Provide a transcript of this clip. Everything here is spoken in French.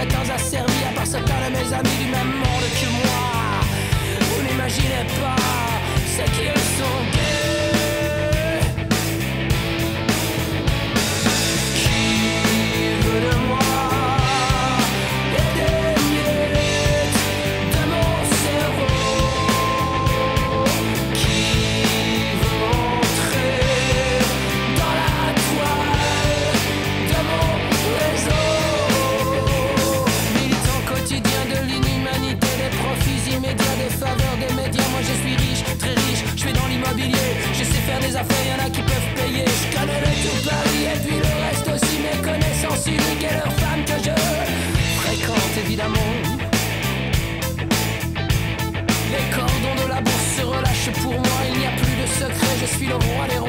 crétins asservis à part certains de mes amis des affaires, y'en a qui peuvent payer. Je connais le tout Paris et puis le reste aussi. Mes connaissances uniques et leurs femmes que je fréquente évidemment. Les cordons de la bourse se relâchent pour moi, il n'y a plus de secret, je suis le roi des